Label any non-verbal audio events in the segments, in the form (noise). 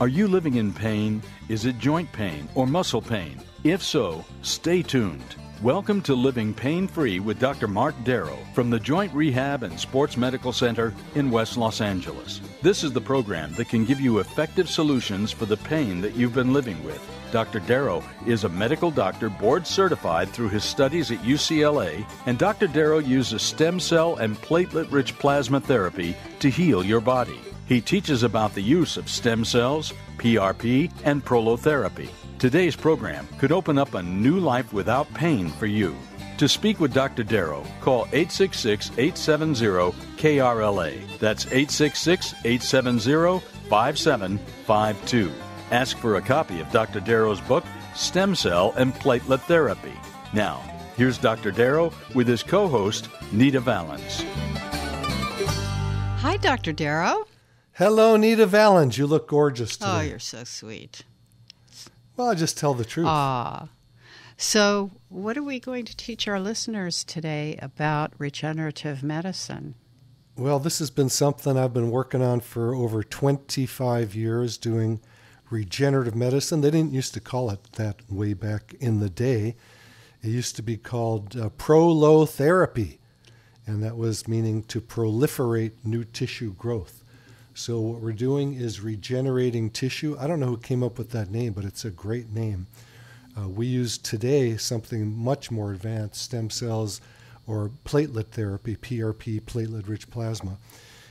Are you living in pain? Is it joint pain or muscle pain? If so, stay tuned. Welcome to Living Pain Free with Dr. Marc Darrow from the Joint Rehab and Sports Medical Center in West Los Angeles. This is the program that can give you effective solutions for the pain that you've been living with. Dr. Darrow is a medical doctor board certified through his studies at UCLA, and Dr. Darrow uses stem cell and platelet rich plasma therapy to heal your body. He teaches about the use of stem cells, PRP, and prolotherapy. Today's program could open up a new life without pain for you. To speak with Dr. Darrow, call 866 870 KRLA. That's 866 870 5752. Ask for a copy of Dr. Darrow's book, Stem Cell and Platelet Therapy. Now, here's Dr. Darrow with his co host, Nita Valens. Hi, Dr. Darrow. Hello, Nita Valens. You look gorgeous today. Oh, you're so sweet. Well, I just tell the truth. Ah. So, what are we going to teach our listeners today about regenerative medicine? Well, this has been something I've been working on for over 25 years doing regenerative medicine. They didn't used to call it that way back in the day. It used to be called uh, prolotherapy, and that was meaning to proliferate new tissue growth. So, what we're doing is regenerating tissue. I don't know who came up with that name, but it's a great name. Uh, we use today something much more advanced stem cells or platelet therapy, PRP, platelet rich plasma.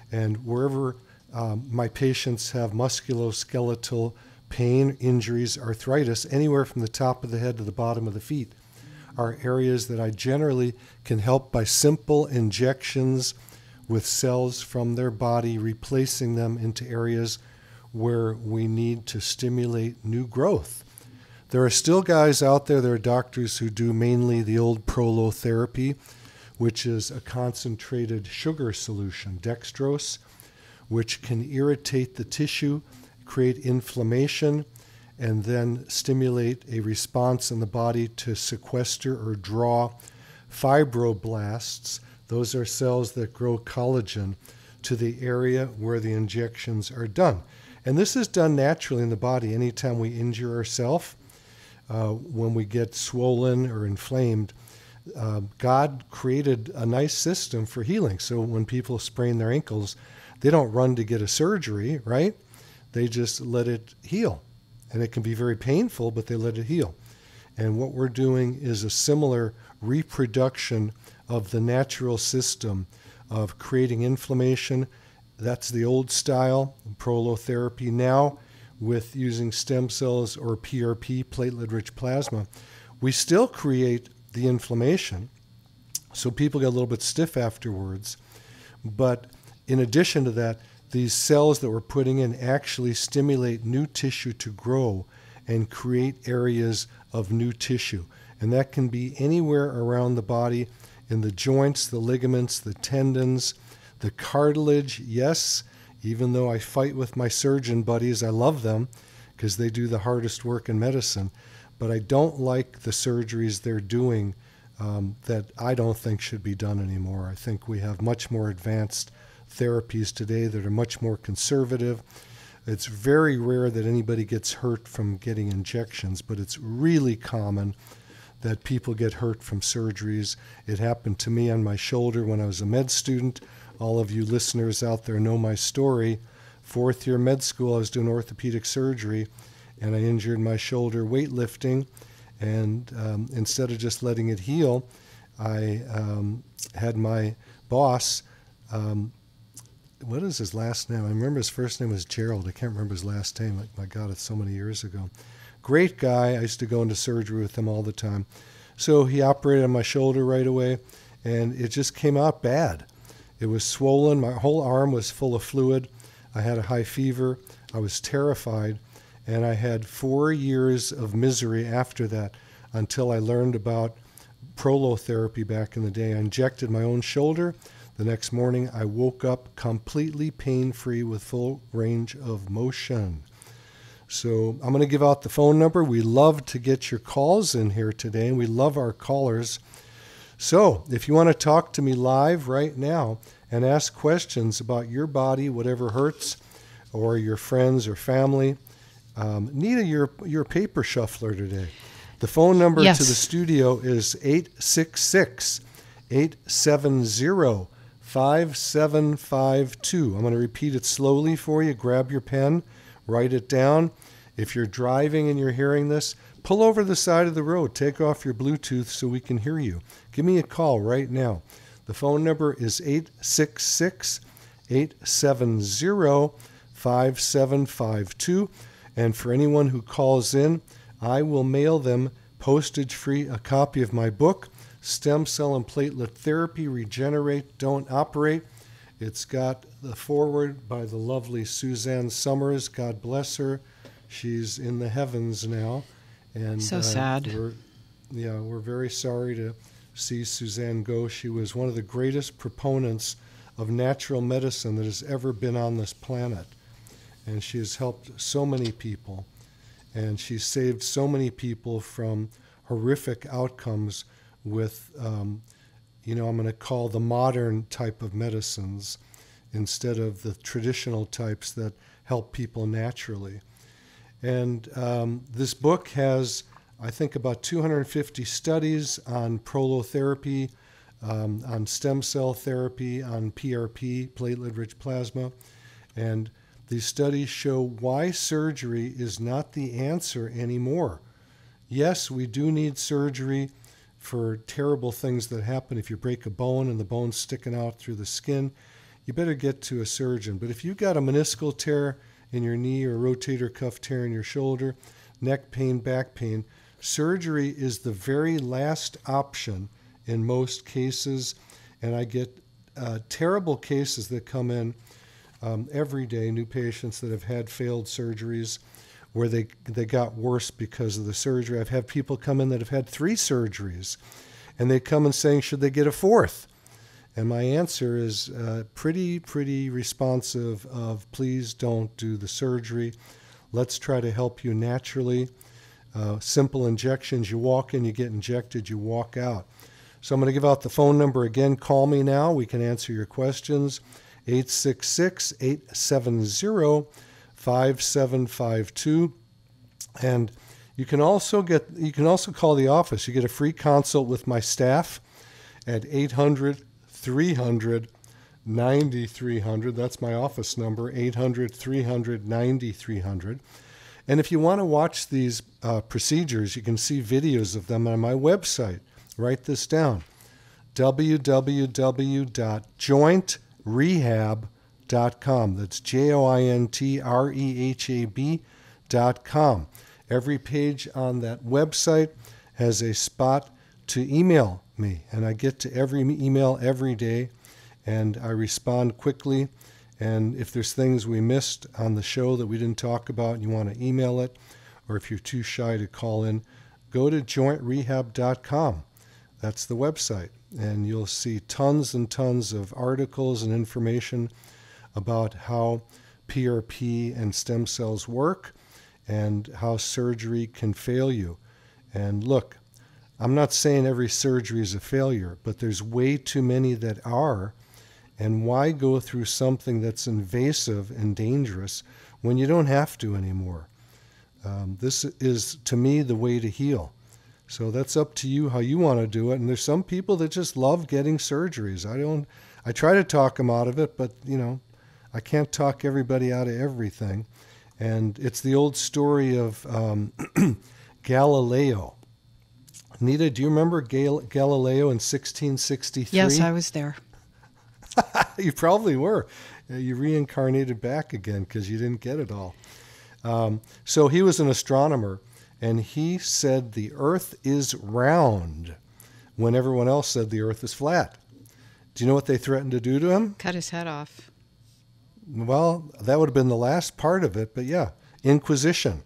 And wherever um, my patients have musculoskeletal pain, injuries, arthritis, anywhere from the top of the head to the bottom of the feet, are areas that I generally can help by simple injections with cells from their body, replacing them into areas where we need to stimulate new growth. There are still guys out there, there are doctors who do mainly the old prolotherapy, which is a concentrated sugar solution, dextrose, which can irritate the tissue, create inflammation, and then stimulate a response in the body to sequester or draw fibroblasts those are cells that grow collagen to the area where the injections are done. And this is done naturally in the body anytime we injure ourselves, uh, when we get swollen or inflamed. Uh, God created a nice system for healing. So when people sprain their ankles, they don't run to get a surgery, right? They just let it heal. And it can be very painful, but they let it heal. And what we're doing is a similar reproduction of the natural system of creating inflammation. That's the old style, prolotherapy. Now, with using stem cells or PRP, platelet rich plasma, we still create the inflammation. So people get a little bit stiff afterwards. But in addition to that, these cells that we're putting in actually stimulate new tissue to grow and create areas of new tissue. And that can be anywhere around the body in the joints, the ligaments, the tendons, the cartilage. Yes, even though I fight with my surgeon buddies, I love them because they do the hardest work in medicine. But I don't like the surgeries they're doing um, that I don't think should be done anymore. I think we have much more advanced therapies today that are much more conservative. It's very rare that anybody gets hurt from getting injections, but it's really common that people get hurt from surgeries. It happened to me on my shoulder when I was a med student. All of you listeners out there know my story. Fourth year med school, I was doing orthopedic surgery and I injured my shoulder weightlifting. And um, instead of just letting it heal, I um, had my boss. Um, what is his last name? I remember his first name was Gerald. I can't remember his last name. My God, it's so many years ago. Great guy. I used to go into surgery with him all the time. So he operated on my shoulder right away, and it just came out bad. It was swollen. My whole arm was full of fluid. I had a high fever. I was terrified. And I had four years of misery after that until I learned about prolotherapy back in the day. I injected my own shoulder. The next morning, I woke up completely pain free with full range of motion. So I'm going to give out the phone number. We love to get your calls in here today, and we love our callers. So if you want to talk to me live right now and ask questions about your body, whatever hurts, or your friends or family. Um, Nita, you're, you're a paper shuffler today. The phone number Yes. to the studio is 866 870 5752. I'm going to repeat it slowly for you. Grab your pen, write it down. If you're driving and you're hearing this, pull over the side of the road. Take off your Bluetooth so we can hear you. Give me a call right now. The phone number is 866 870 5752. And for anyone who calls in, I will mail them postage free a copy of my book, Stem Cell and Platelet Therapy Regenerate, Don't Operate. It's got the foreword by the lovely Suzanne Somers. God bless her. She's in the heavens now. And So sad. We're, yeah, we're very sorry to see Suzanne go. She was one of the greatest proponents of natural medicine that has ever been on this planet. And she has helped so many people. And she's saved so many people from horrific outcomes with, um, you know, I'm going to call the modern type of medicines instead of the traditional types that help people naturally. And um, this book has, I think, about 250 studies on prolotherapy, um, on stem cell therapy, on PRP, platelet rich plasma. And these studies show why surgery is not the answer anymore. Yes, we do need surgery for terrible things that happen. If you break a bone and the bone's sticking out through the skin, you better get to a surgeon. But if you've got a meniscal tear in your knee or rotator cuff tear in your shoulder, neck pain, back pain, surgery is the very last option in most cases. And I get uh, terrible cases that come in um, every day, new patients that have had failed surgeries where they, they got worse because of the surgery. I've had people come in that have had three surgeries and they come and saying, should they get a fourth? And my answer is uh, pretty, pretty responsive of please don't do the surgery. Let's try to help you naturally. Uh, simple injections. You walk in, you get injected, you walk out. So I'm going to give out the phone number again. Call me now. We can answer your questions. 866 870 5752. And you can also get you can also call the office. You get a free consult with my staff at 800 300 9300. That's my office number 800 300 9300. And if you want to watch these uh, procedures, you can see videos of them on my website. Write this down www.jointrehab.com. .Com that's J O I N T R E H A B.com. Every page on that website has a spot to email me, and I get to every email every day, and I respond quickly. And if there's things we missed on the show that we didn't talk about and you want to email it, or if you're too shy to call in, go to jointrehab.com. That's the website. And you'll see tons and tons of articles and information about how PRP and stem cells work and how surgery can fail you. And look, I'm not saying every surgery is a failure, but there's way too many that are. And why go through something that's invasive and dangerous when you don't have to anymore? Um, this is, to me, the way to heal. So that's up to you how you want to do it. And there's some people that just love getting surgeries. I don't. I try to talk them out of it, but you know, I can't talk everybody out of everything. And it's the old story of um, (clears throat) Galileo. Nita, do you remember Gal- Galileo in 1663? Yes, I was there. (laughs) you probably were. Uh, You reincarnated back again because you didn't get it all. Um, so he was an astronomer, and he said the Earth is round when everyone else said the Earth is flat. Do you know what they threatened to do to him? Cut his head off. Well, that would have been the last part of it, but yeah, Inquisition.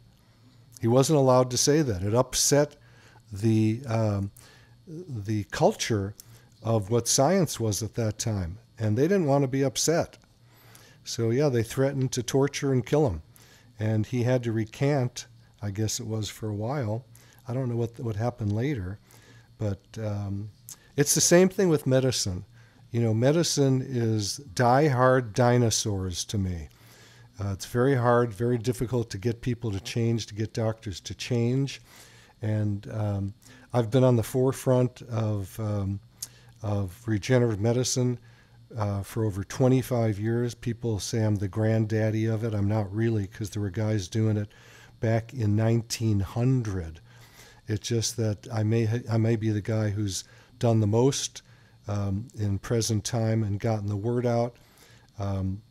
He wasn't allowed to say that. It upset the um, the culture of what science was at that time, and they didn't want to be upset. So yeah, they threatened to torture and kill him, and he had to recant. I guess it was for a while. I don't know what what happened later, but um, it's the same thing with medicine. You know, medicine is die-hard dinosaurs to me. Uh, it's very hard, very difficult to get people to change, to get doctors to change. And um, I've been on the forefront of, um, of regenerative medicine uh, for over 25 years. People say I'm the granddaddy of it. I'm not really, because there were guys doing it back in 1900. It's just that I may I may be the guy who's done the most um, in present time and gotten the word out. Um,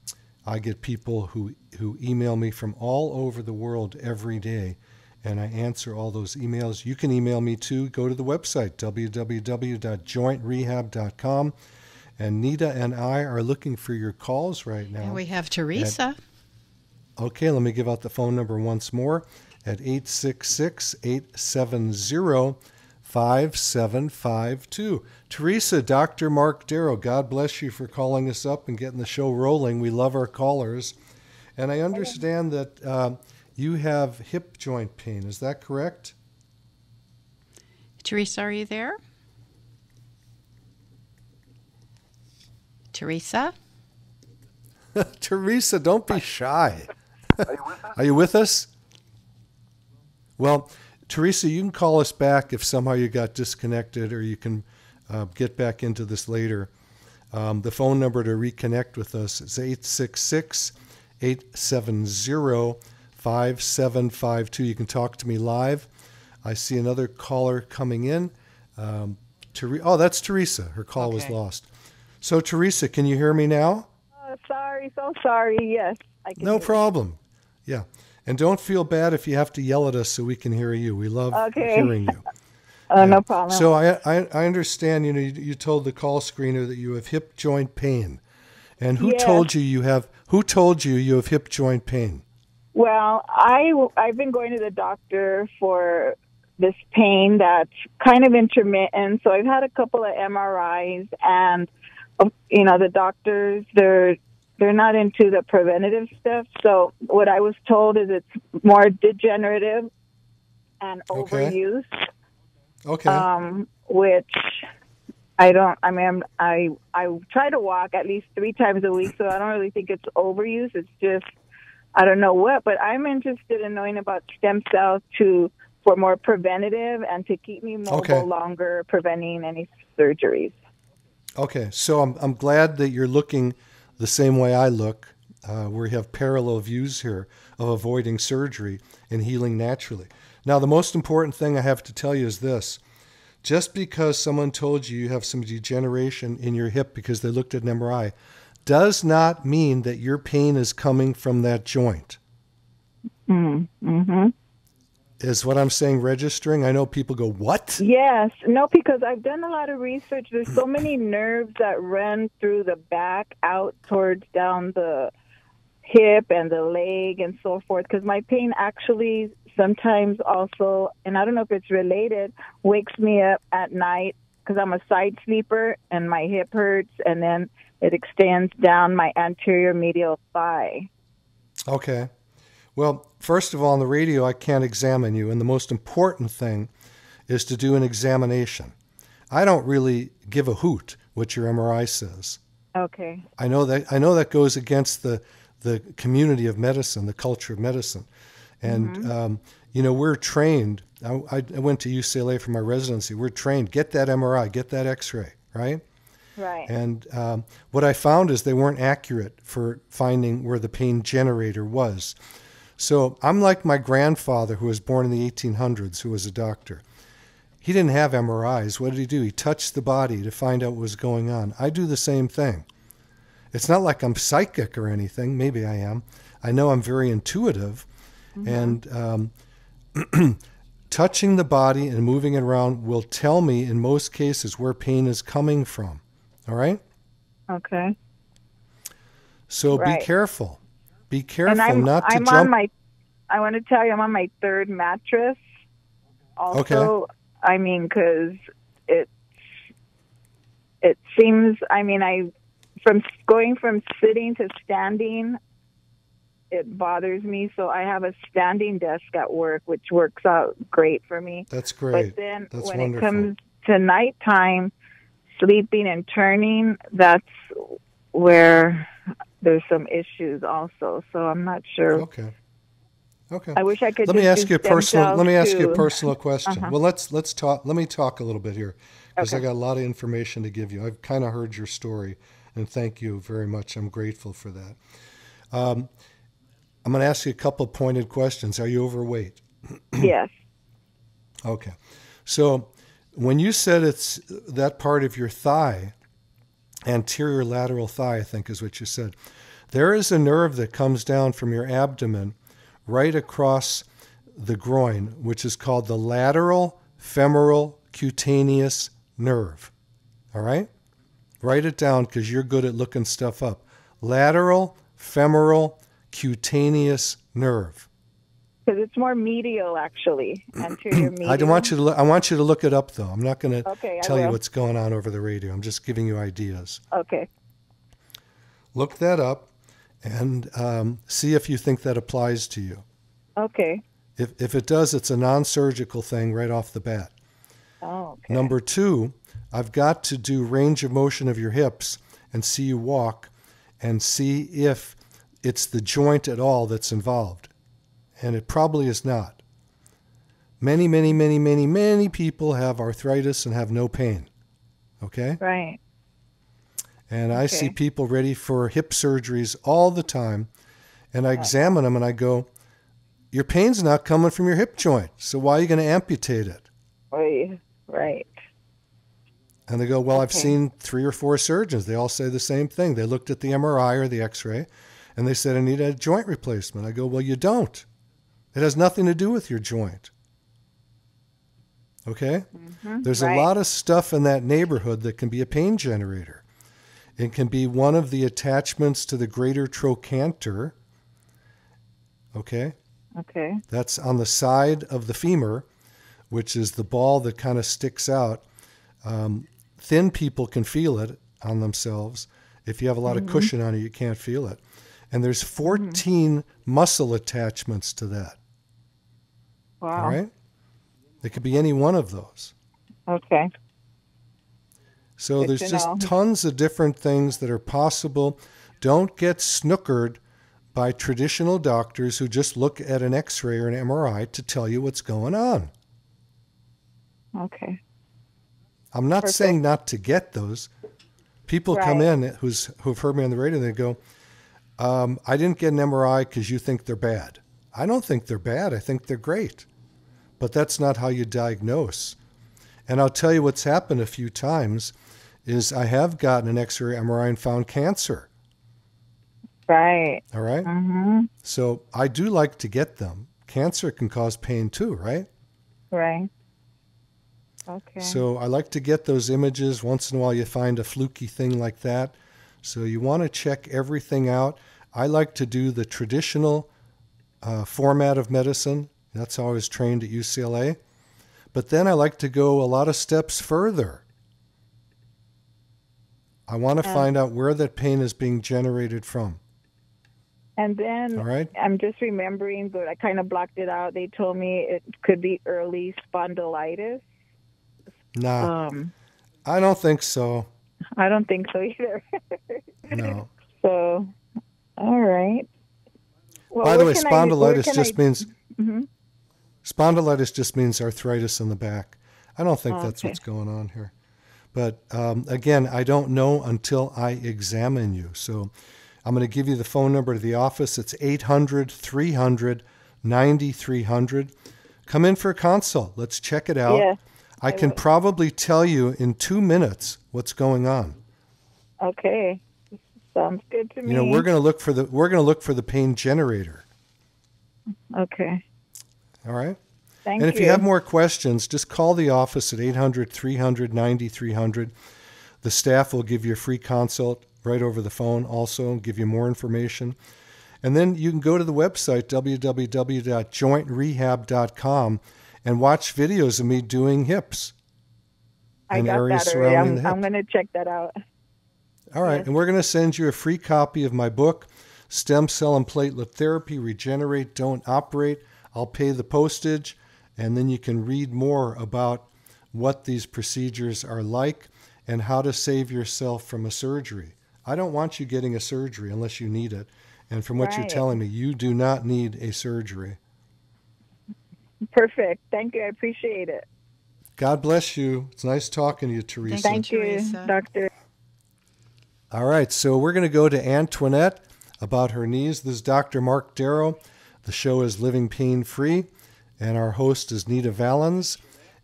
I get people who who email me from all over the world every day, and I answer all those emails. You can email me too. Go to the website www.jointrehab.com. And Nita and I are looking for your calls right now. And we have Teresa. At, okay, let me give out the phone number once more at 866 870 5752. Teresa, Dr. Marc Darrow, God bless you for calling us up and getting the show rolling. We love our callers. And I understand that uh, you have hip joint pain. Is that correct? Teresa, are you there? Teresa? (laughs) Teresa, don't be shy. Are you with us? (laughs) Well, Teresa, you can call us back if somehow you got disconnected, or you can uh, get back into this later. Um, the phone number to reconnect with us is 866 870 5752. You can talk to me live. I see another caller coming in. Um, Ter- oh, that's Teresa. Her call okay. was lost. So, Teresa, can you hear me now? Uh, sorry, so sorry. Yes, I can. No problem. Yeah. And don't feel bad if you have to yell at us so we can hear you. We love okay. hearing you. (laughs) Oh, uh, no problem. So I, I, I understand. You know, you, you, told the call screener that you have hip joint pain, and who yes. told you you have? Who told you you have hip joint pain? Well, I I've been going to the doctor for this pain that's kind of intermittent. So I've had a couple of MRIs, and you know, the doctors, they're they're not into the preventative stuff. So what I was told is it's more degenerative and overuse. Okay. Um, which I don't. I mean, I I try to walk at least three times a week, so I don't really think it's overuse. It's just I don't know what, but I'm interested in knowing about stem cells to for more preventative and to keep me mobile okay. longer, preventing any surgeries. Okay, so I'm, I'm glad that you're looking the same way I look. Uh, we have parallel views here of avoiding surgery and healing naturally. Now, the most important thing I have to tell you is this just because someone told you you have some degeneration in your hip because they looked at an MRI does not mean that your pain is coming from that joint. Mm-hmm is what I'm saying registering? I know people go, "What?" Yes, no, because I've done a lot of research. There's so many nerves that run through the back, out towards down the hip and the leg, and so forth. Because my pain actually sometimes also, and I don't know if it's related, wakes me up at night because I'm a side sleeper and my hip hurts, and then it extends down my anterior medial thigh. Okay. Well, first of all, on the radio, I can't examine you, and the most important thing is to do an examination. I don't really give a hoot what your MRI says. Okay. I know that I know that goes against the the community of medicine, the culture of medicine, and mm-hmm. um, you know we're trained. I, I, went to UCLA for my residency. We're trained. Get that MRI. Get that X-ray. Right. Right. And um, what I found is they weren't accurate for finding where the pain generator was. So I'm like my grandfather, who was born in the 1800s, who was a doctor. He didn't have MRIs. What did he do? He touched the body to find out what was going on. I do the same thing. It's not like I'm psychic or anything. Maybe I am. I know I'm very intuitive. Mm-hmm. And um, (clears throat) touching the body and moving it around will tell me, in most cases, where pain is coming from. All right? Okay. So right. be careful. Be careful I'm, not to I'm jump. On my, I want to tell you, I'm on my third mattress. Also, okay. I mean, because it it seems. I mean, I from going from sitting to standing, it bothers me. So I have a standing desk at work, which works out great for me. That's great. But then that's when wonderful. it comes to nighttime, sleeping and turning, that's where there's some issues also. So I'm not sure. Okay. Okay. I wish I could. Let me ask you a personal. Let me ask you a personal (laughs) question. Uh-huh. Well, let's let's talk. Let me talk a little bit here because I got a lot of information to give you. I've kind of heard your story, and thank you very much. I'm grateful for that. Um, I'm going to ask you a couple of pointed questions. Are you overweight? (clears throat) Yes. Okay. So when you said it's that part of your thigh, anterior lateral thigh, I think is what you said, there is a nerve that comes down from your abdomen right across the groin, which is called the lateral femoral cutaneous nerve. All right? Write it down because you're good at looking stuff up. Lateral femoral cutaneous nerve. Because it's more medial, actually. Anterior medial. I don't want you to. Look, I want you to look it up, though. I'm not going to Okay, tell you what's going on over the radio. I'm just giving you ideas. Okay. Look that up, and um, see if you think that applies to you. Okay. If if it does, it's a non-surgical thing right off the bat. Oh, okay. Number two, I've got to do range of motion of your hips and see you walk, and see if it's the joint at all that's involved, and it probably is not. Many, many, many, many, many people have arthritis and have no pain. Okay? Right. And I see people ready for hip surgeries all the time. And I examine them and I go, Your pain's not coming from your hip joint. So why are you going to amputate it? Right. Right. And they go, Well, I've seen three or four surgeons. They all say the same thing. They looked at the MRI or the x ray and they said, I need a joint replacement. I go, Well, you don't. It has nothing to do with your joint. Okay? Mm-hmm. There's right. a lot of stuff in that neighborhood that can be a pain generator. It can be one of the attachments to the greater trochanter. Okay? Okay. That's on the side of the femur, which is the ball that kind of sticks out. Um, thin people can feel it on themselves. If you have a lot of mm-hmm. cushion on it, you can't feel it. And there's mm-hmm. 14 muscle attachments to that. Wow. All right? It could be any one of those. Okay. So Good there's just know. tons of different things that are possible. Don't get snookered by traditional doctors who just look at an x ray or an MRI to tell you what's going on. Okay. I'm not Perfect. saying not to get those. People come in who's who've heard me on the radio and they go, um, "I didn't get an MRI because you think they're bad." I don't think they're bad. I think they're great, but that's not how you diagnose. And I'll tell you what's happened a few times is I have gotten an X-ray, MRI, and found cancer. Right. All right? Mm-hmm. so I do like to get them. Cancer can cause pain too, right? Right. Okay. So I like to get those images. Once in a while, you find a fluky thing like that. So you want to check everything out. I like to do the traditional uh, format of medicine. That's how I was trained at UCLA. But then I like to go a lot of steps further. I want to Yeah. find out where that pain is being generated from. and then All right? I'm just remembering, but I kind of blocked it out. They told me it could be early spondylitis. Nah, Um, I don't think so. I don't think so either. (laughs) No. so, all right. Well, By the way, can I- spondylitis just I- means Mhm. spondylitis just means arthritis in the back. I don't think Oh, that's okay. what's going on here. But um, again, I don't know until I examine you. So I'm going to give you the phone number to the office. It's 800 300 9300. Come in for a consult. Let's check it out. Yes, I I can will. probably tell you in two minutes what's going on. Okay. Sounds good to me. You know, we're going to look for the we're going to look for the pain generator. Okay. All right. Thank you. and if you. have more questions, just call the office at 800 300 9300. The staff will give you a free consult right over the phone, also, and give you more information. And then you can go to the website, www.jointrehab.com, and watch videos of me doing hips. I got that already. I'm, I'm going to check that out. All right, Yes. and we're going to send you a free copy of my book, Stem Cell and Platelet Therapy Regenerate, Don't Operate. I'll pay the postage, and then you can read more about what these procedures are like and how to save yourself from a surgery. I don't want you getting a surgery unless you need it. And from what you're telling me, you do not need a surgery. Perfect. Thank you. I appreciate it. God bless you. It's nice talking to you, Teresa. Thank you, Teresa. Doctor. All right, so we're going to go to Antoinette about her knees. This is Dr. Marc Darrow. The show is Living Pain Free, and our host is Nita Valens.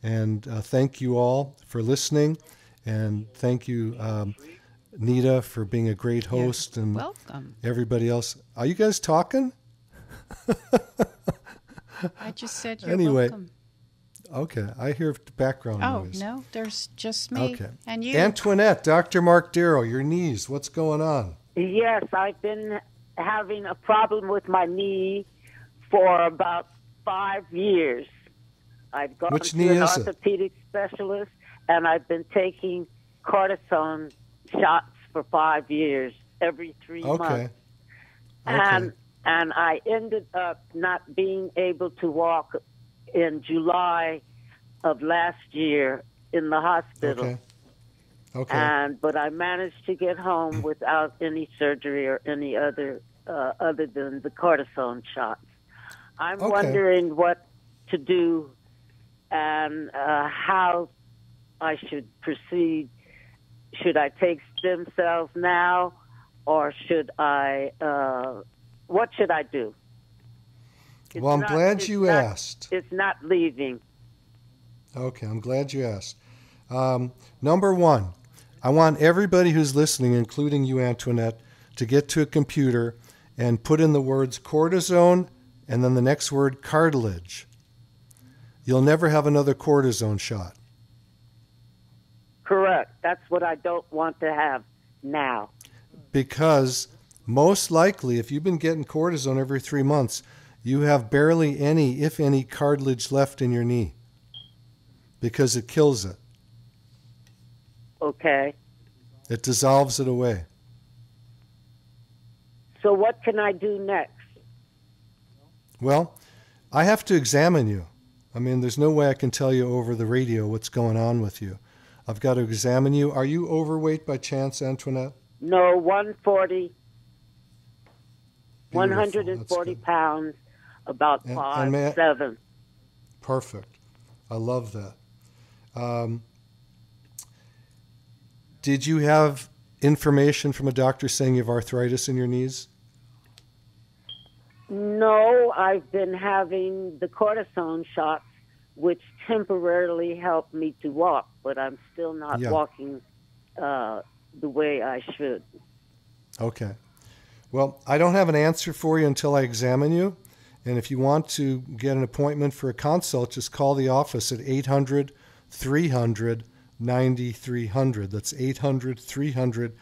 And uh, thank you all for listening, and thank you, um, Nita, for being a great host, and Welcome. everybody else. Are you guys talking? (laughs) I just said you're Anyway, welcome. Okay, I hear background Oh, noise. no, there's just me Okay. and you. Antoinette, Dr. Marc Darrow, your knees, what's going on? Yes, I've been having a problem with my knee for about five years. I've gone Which to knee an is it? orthopedic specialist, and I've been taking cortisone shots for five years, every three Okay. months. Okay. And and I ended up not being able to walk in July of last year in the hospital. Okay. Okay. And but I managed to get home without any surgery or any other uh, other than the cortisone shots. I'm Okay. wondering what to do and uh, how I should proceed. Should I take stem cells now, or should I? Uh, what should I do? It's well, I'm not- glad you not- asked. It's not leaving. Okay, I'm glad you asked. Um, number one, I want everybody who's listening, including you, Antoinette, to get to a computer and put in the words cortisone and then the next word cartilage. You'll never have another cortisone shot. Correct. That's what I don't want to have now. because most likely, if you've been getting cortisone every three months, you have barely any, if any, cartilage left in your knee because it kills it. Okay. It dissolves it away. So what can I do next? Well, I have to examine you. I mean, there's no way I can tell you over the radio what's going on with you. I've got to examine you. Are you overweight by chance, Antoinette? No, 140, Beautiful. 140 That's good. pounds, about And- five and I- seven. Perfect. I love that. Um, did you have information from a doctor saying you have arthritis in your knees? No, I've been having the cortisone shots, which temporarily help me to walk, but I'm still not Yeah. walking uh, the way I should. Okay. Well, I don't have an answer for you until I examine you. And if you want to get an appointment for a consult, just call the office at 800 300 9300. That's 800 300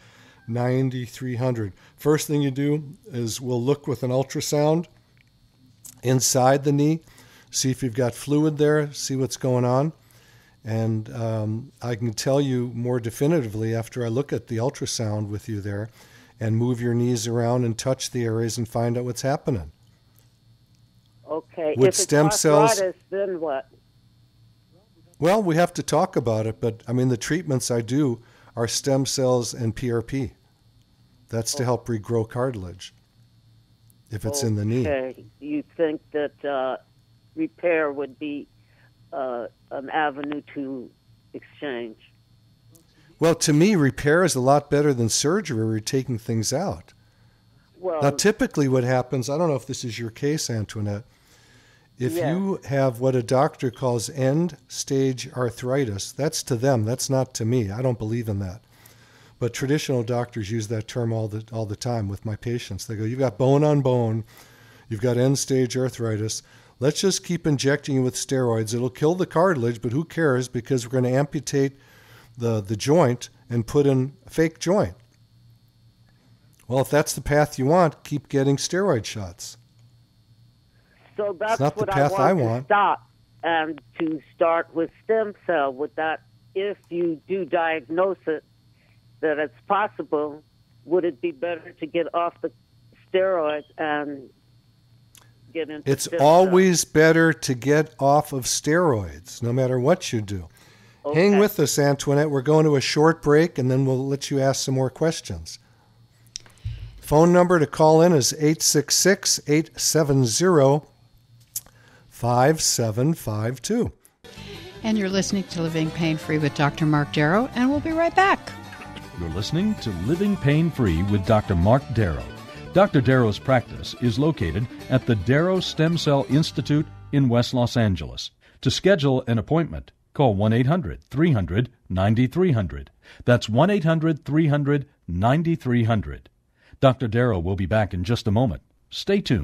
9300. First thing you do is we'll look with an ultrasound inside the knee, see if you've got fluid there, see what's going on. And um, I can tell you more definitively after I look at the ultrasound with you there and move your knees around and touch the areas and find out what's happening. Okay. With if stem cells- then what? Well, we have to talk about it, but I mean, the treatments I do are stem cells and PRP. That's to help regrow cartilage if it's in the knee. Okay. You think that uh, repair would be uh, an avenue to exchange? Well, to me, repair is a lot better than surgery where you're taking things out. Well, Now, typically, what happens, I don't know if this is your case, Antoinette, if Yeah. you have what a doctor calls end stage arthritis, that's to them, that's not to me. I don't believe in that. But traditional doctors use that term all the, all the time with my patients. They go, You've got bone on bone, you've got end stage arthritis. Let's just keep injecting you with steroids. It'll kill the cartilage, but who cares because we're going to amputate the, the joint and put in a fake joint. Well, if that's the path you want, keep getting steroid shots. So that's not the what path I I want, want. to stop and to start with stem cell. With that, if you do diagnose it, that it's possible, would it be better to get off the steroids and get into It's stem cell? always better to get off of steroids, no matter what you do. Hang with us, Antoinette. We're going to a short break, and then we'll let you ask some more questions. Phone number to call in is 866 870 5752. And you're listening to Living Pain Free with Dr. Marc Darrow, and we'll be right back. You're listening to Living Pain Free with Dr. Marc Darrow. Dr. Darrow's practice is located at the Darrow Stem Cell Institute in West Los Angeles. To schedule an appointment, call 1 800 300 9300. That's 1 800 300 9300. Dr. Darrow will be back in just a moment. Stay tuned.